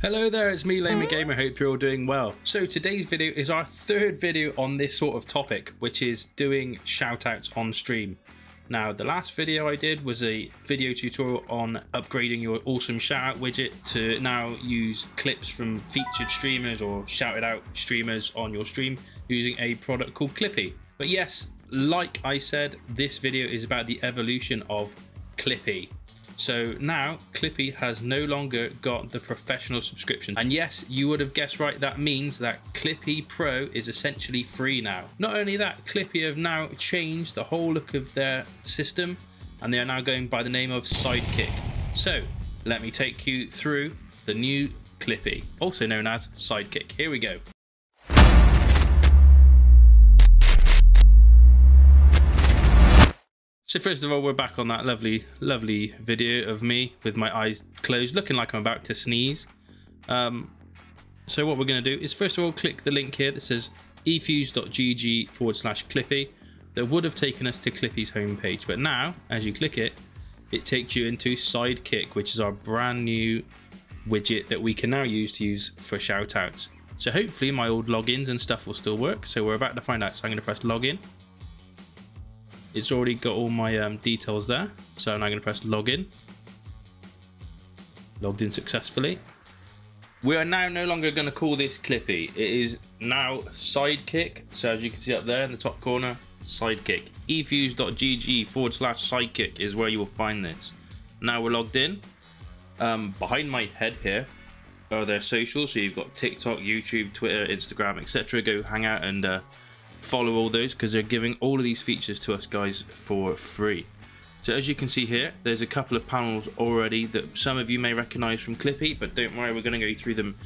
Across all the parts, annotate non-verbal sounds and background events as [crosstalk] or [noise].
Hello there, it's me, Lamer Gamer. Hope you're all doing well. So today's video is our third video on this sort of topic, which is doing shoutouts on stream. Now, the last video I did was a video tutorial on upgrading your awesome shoutout widget to now use clips from featured streamers or shouted out streamers on your stream using a product called Clippy. But yes, like I said, this video is about the evolution of Clippy. So now Clippy has no longer got the professional subscription. And yes, you would have guessed right, that means that Clippy Pro is essentially free now. Not only that, Clippy have now changed the whole look of their system and they are now going by the name of Sidekick. So let me take you through the new Clippy, also known as Sidekick. Here we go. So first of all, we're back on that lovely, lovely video of me with my eyes closed, looking like I'm about to sneeze. Um, so what we're going to do is first of all, click the link here that says efuse.gg forward slash Clippy. That would have taken us to Clippy's homepage, but now, as you click it, it takes you into Sidekick, which is our brand new widget that we can now use to use for shoutouts. So hopefully my old logins and stuff will still work. So we're about to find out. So I'm going to press login it's already got all my um, details there. So I'm now going to press login. Logged in successfully. We are now no longer going to call this Clippy. It is now Sidekick. So as you can see up there in the top corner, Sidekick. efuse.gg forward slash Sidekick is where you will find this. Now we're logged in. Um, behind my head here are their socials. So you've got TikTok, YouTube, Twitter, Instagram, etc. Go hang out and uh, follow all those because they're giving all of these features to us guys for free. So as you can see here, there's a couple of panels already that some of you may recognize from Clippy, but don't worry, we're going to go through them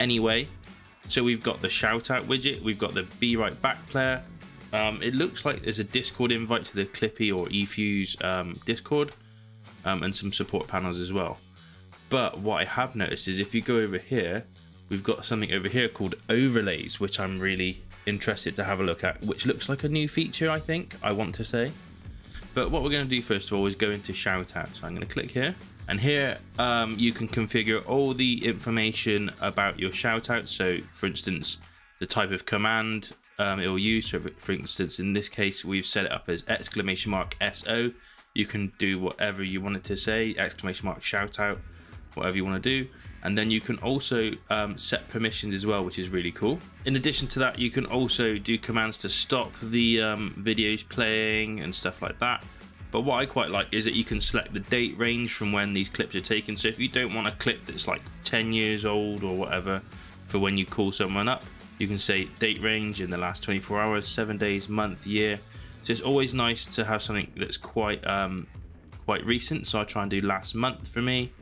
anyway. So we've got the shout out widget, we've got the Be Right Back player. Um, it looks like there's a Discord invite to the Clippy or eFuse um, Discord um, and some support panels as well. But what I have noticed is if you go over here, we've got something over here called overlays, which I'm really interested to have a look at, which looks like a new feature, I think, I want to say. But what we're going to do first of all is go into Shoutout. So I'm going to click here. And here um, you can configure all the information about your shoutout. So for instance, the type of command um, it will use. So for instance, in this case, we've set it up as exclamation mark SO. You can do whatever you want it to say, exclamation mark shoutout, whatever you want to do. And then you can also um, set permissions as well which is really cool. In addition to that you can also do commands to stop the um, videos playing and stuff like that. But what I quite like is that you can select the date range from when these clips are taken. So if you don't want a clip that's like 10 years old or whatever for when you call someone up you can say date range in the last 24 hours 7 days month year. So it's always nice to have something that's quite um, quite recent. So I try and do last month for me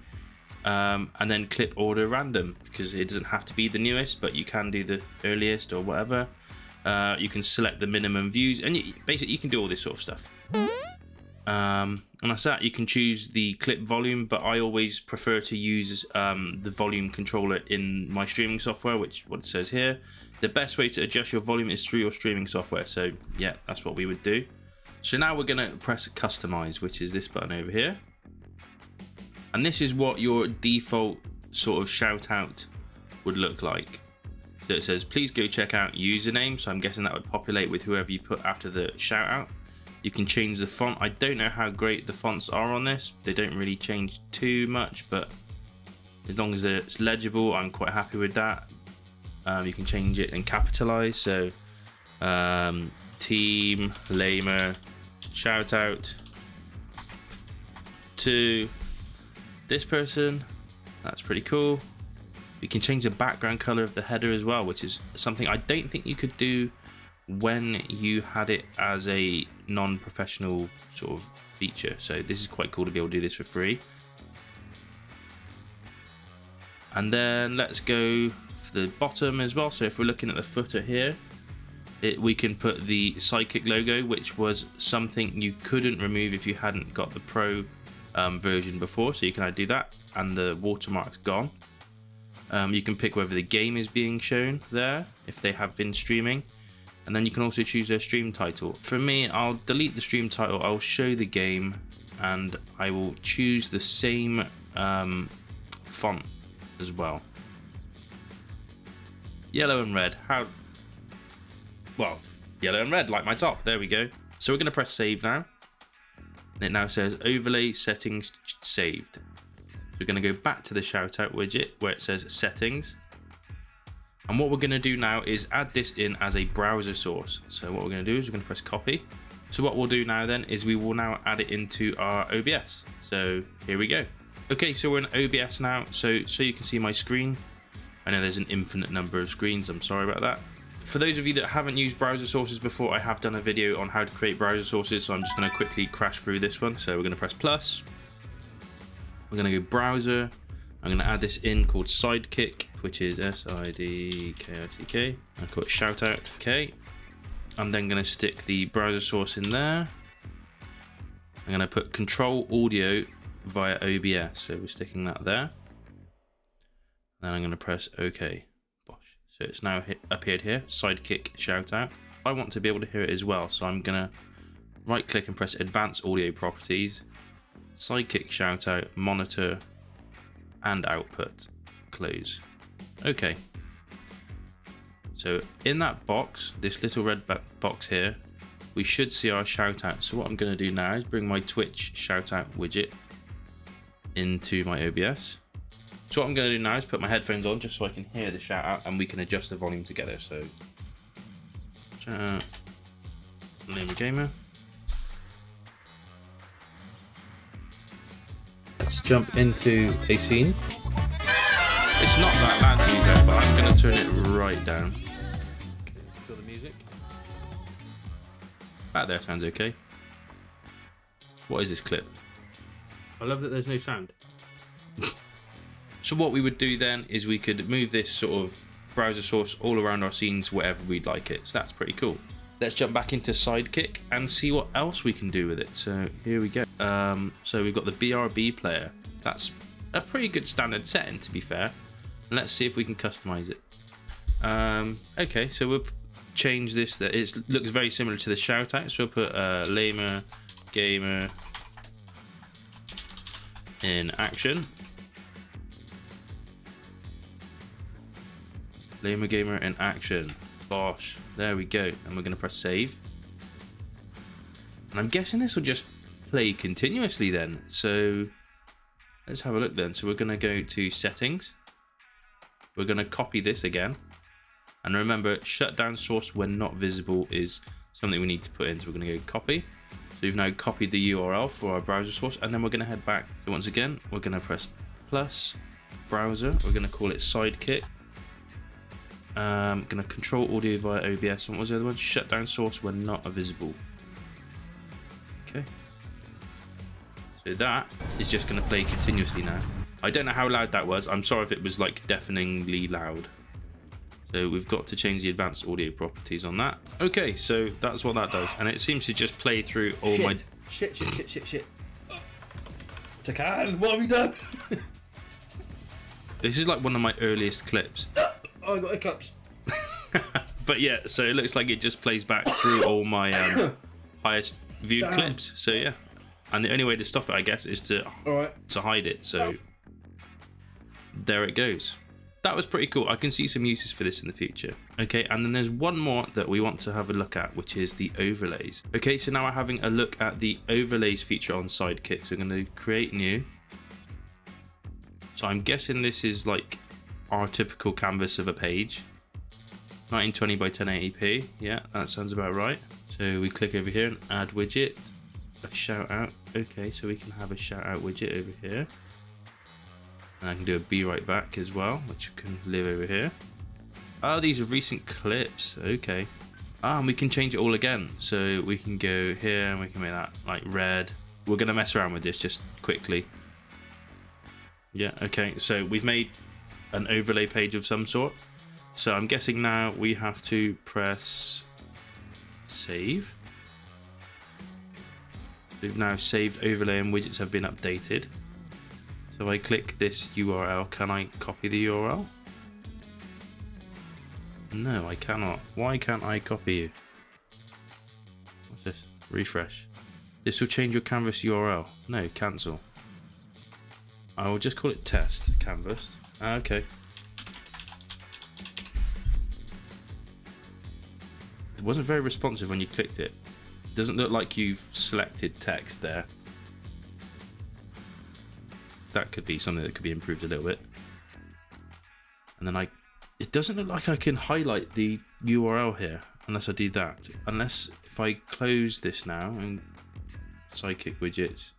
um, and then clip order random because it doesn't have to be the newest but you can do the earliest or whatever. Uh, you can select the minimum views and you, basically you can do all this sort of stuff. Um, and that's that you can choose the clip volume but I always prefer to use um, the volume controller in my streaming software which what it says here. The best way to adjust your volume is through your streaming software so yeah that's what we would do. So now we're going to press customize which is this button over here and this is what your default sort of shout out would look like. So it says, please go check out username. So I'm guessing that would populate with whoever you put after the shout out. You can change the font. I don't know how great the fonts are on this. They don't really change too much, but as long as it's legible, I'm quite happy with that. Um, you can change it and capitalize. So um, team, lamer, shout out to this person. That's pretty cool. We can change the background color of the header as well, which is something I don't think you could do when you had it as a non-professional sort of feature. So this is quite cool to be able to do this for free. And then let's go for the bottom as well. So if we're looking at the footer here, it, we can put the Sidekick logo, which was something you couldn't remove if you hadn't got the Pro um, version before, so you can do that, and the watermark's gone. Um, you can pick whether the game is being shown there, if they have been streaming, and then you can also choose their stream title. For me, I'll delete the stream title, I'll show the game, and I will choose the same um, font as well. Yellow and red. How? Well, yellow and red, like my top. There we go. So we're going to press save now. And it now says overlay settings saved. So we're going to go back to the shoutout widget where it says settings. And what we're going to do now is add this in as a browser source. So what we're going to do is we're going to press copy. So what we'll do now then is we will now add it into our OBS. So here we go. Okay, so we're in OBS now. So, so you can see my screen. I know there's an infinite number of screens. I'm sorry about that. For those of you that haven't used browser sources before, I have done a video on how to create browser sources. So I'm just going to quickly crash through this one. So we're going to press plus. We're going to go browser. I'm going to add this in called Sidekick, which is S-I-D-K-I-C-K. I call it Shoutout. Okay. I'm then going to stick the browser source in there. I'm going to put control audio via OBS. So we're sticking that there. Then I'm going to press OK. So it's now appeared here, Sidekick Shoutout. I want to be able to hear it as well, so I'm to right click and press Advanced Audio Properties, Sidekick Shoutout, Monitor, and Output. Close. Okay. So in that box, this little red box here, we should see our shoutout. So what I'm to do now is bring my Twitch shoutout widget into my OBS. So what I'm going to do now is put my headphones on just so I can hear the shout out and we can adjust the volume together. So, chat, name gamer. Let's jump into a scene. It's not that loud to you but I'm going to turn it right down. Okay, feel the music. Back there sounds okay. What is this clip? I love that there's no sound. So what we would do then is we could move this sort of browser source all around our scenes wherever we'd like it. So that's pretty cool. Let's jump back into Sidekick and see what else we can do with it. So here we go. Um, so we've got the BRB player. That's a pretty good standard setting to be fair. let's see if we can customize it. Um, okay, so we'll change this. That it looks very similar to the shout out. So we'll put uh, lamer, gamer, in action. Lamer Gamer in action. Bosh. There we go. And we're going to press save. And I'm guessing this will just play continuously then. So let's have a look then. So we're going to go to settings. We're going to copy this again. And remember, shutdown source when not visible is something we need to put in. So we're going to go copy. So we've now copied the URL for our browser source and then we're going to head back. So once again, we're going to press plus browser. We're going to call it Sidekick. Um, going to control audio via OBS. What was the other one? Shutdown source when not visible. Okay. So that is just going to play continuously now. I don't know how loud that was. I'm sorry if it was like deafeningly loud. So we've got to change the advanced audio properties on that. Okay, so that's what that does. And it seems to just play through all shit. my... Shit, shit, shit, shit, shit. Takan, what have you done? [laughs] this is like one of my earliest clips. [gasps] [laughs] oh, I got hiccups. [laughs] but yeah, so it looks like it just plays back through all my um, [coughs] highest viewed Damn. clips. So yeah. And the only way to stop it, I guess, is to, to hide it. So there it goes that was pretty cool. I can see some uses for this in the future. Okay, and then there's one more that we want to have a look at, which is the overlays. Okay, so now we're having a look at the overlays feature on Sidekick. So we're going to create new. So I'm guessing this is like our typical canvas of a page. 1920 by 1080p. Yeah, that sounds about right. So we click over here and add widget, a shout out. Okay, so we can have a shout out widget over here. And I can do a be right back as well, which can live over here. Oh, these are recent clips. Okay. Ah, and we can change it all again. So we can go here and we can make that like red. We're going to mess around with this just quickly. Yeah, okay. So we've made an overlay page of some sort. So I'm guessing now we have to press save. We've now saved overlay and widgets have been updated. So I click this URL, can I copy the URL? No, I cannot. Why can't I copy you? What's this? Refresh. This will change your canvas URL. No, cancel. I will just call it test canvas. Ah, okay. it wasn't very responsive when you clicked it. It doesn't look like you've selected text there. That could be something that could be improved a little bit. And then I, it doesn't look like I can highlight the URL here unless I do that. Unless if I close this now and Sidekick widgets,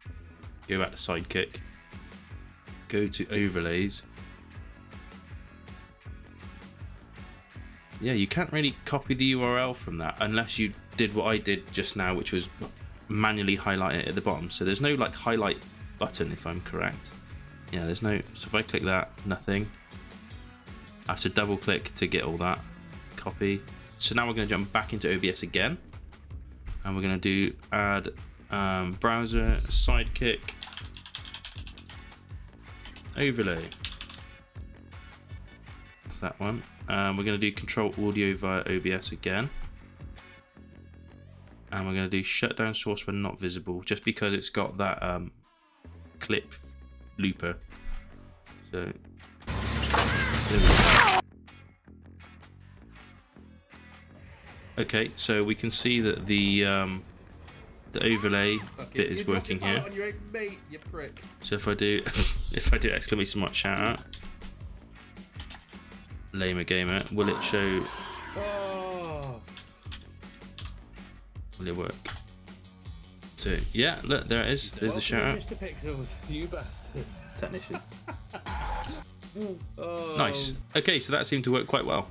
go back to Sidekick, go to overlays. Yeah, you can't really copy the URL from that unless you did what I did just now, which was manually highlight it at the bottom. So there's no like highlight button if I'm correct. Yeah, there's no, so if I click that, nothing. I have to double click to get all that. Copy. So now we're going to jump back into OBS again. And we're going to do add um, browser, sidekick, overlay. That one. Um, we're going to do control audio via OBS again. And we're going to do shutdown source when not visible, just because it's got that um, clip looper. So, Okay, so we can see that the um, the overlay bit is working here. Mate, you prick. So if I do [laughs] if I do exclamation mark shout out, lamer gamer, will it show? Will it work? So yeah, look there it is. There's the shout out. Mr. Pixels, you bastard. Technician. [laughs] Oh. Nice. Okay, so that seemed to work quite well.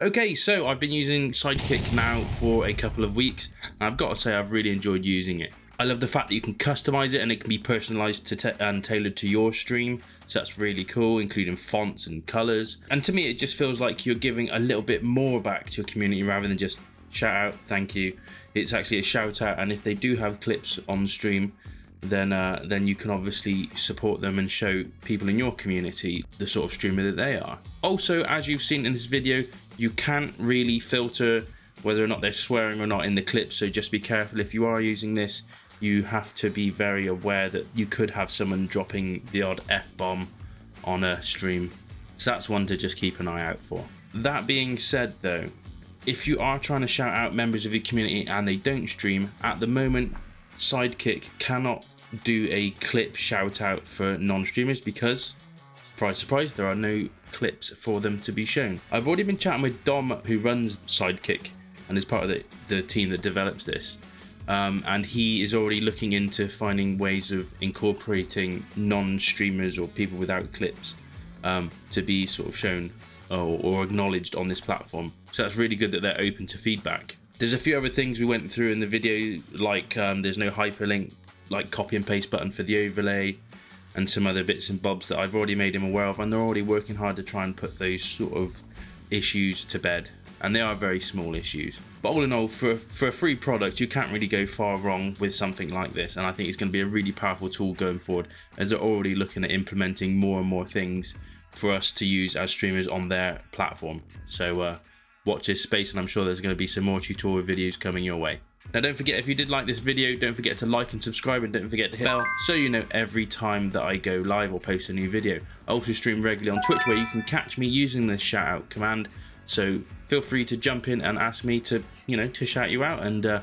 Okay, so I've been using Sidekick now for a couple of weeks, and I've got to say I've really enjoyed using it. I love the fact that you can customize it and it can be personalized to and tailored to your stream, so that's really cool, including fonts and colors. And to me, it just feels like you're giving a little bit more back to your community rather than just shout out, thank you. It's actually a shout out, and if they do have clips on stream, then uh, then you can obviously support them and show people in your community the sort of streamer that they are. Also, as you've seen in this video, you can't really filter whether or not they're swearing or not in the clips, so just be careful if you are using this. You have to be very aware that you could have someone dropping the odd F-bomb on a stream. So that's one to just keep an eye out for. That being said though, if you are trying to shout out members of your community and they don't stream, at the moment Sidekick cannot do a clip shout out for non-streamers because surprise surprise there are no clips for them to be shown i've already been chatting with dom who runs sidekick and is part of the, the team that develops this um, and he is already looking into finding ways of incorporating non-streamers or people without clips um, to be sort of shown or, or acknowledged on this platform. So that's really good that they're open to feedback. There's a few other things we went through in the video like um, there's no hyperlink like copy and paste button for the overlay and some other bits and bobs that I've already made him aware of and they're already working hard to try and put those sort of issues to bed and they are very small issues but all in all for for a free product you can't really go far wrong with something like this and I think it's going to be a really powerful tool going forward as they're already looking at implementing more and more things for us to use as streamers on their platform so uh, watch this space and I'm sure there's going to be some more tutorial videos coming your way now don't forget, if you did like this video, don't forget to like and subscribe and don't forget to hit bell so you know every time that I go live or post a new video. I also stream regularly on Twitch where you can catch me using the shout out command. So feel free to jump in and ask me to, you know, to shout you out and, uh,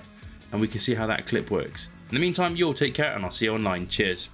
and we can see how that clip works. In the meantime, you all take care and I'll see you online. Cheers.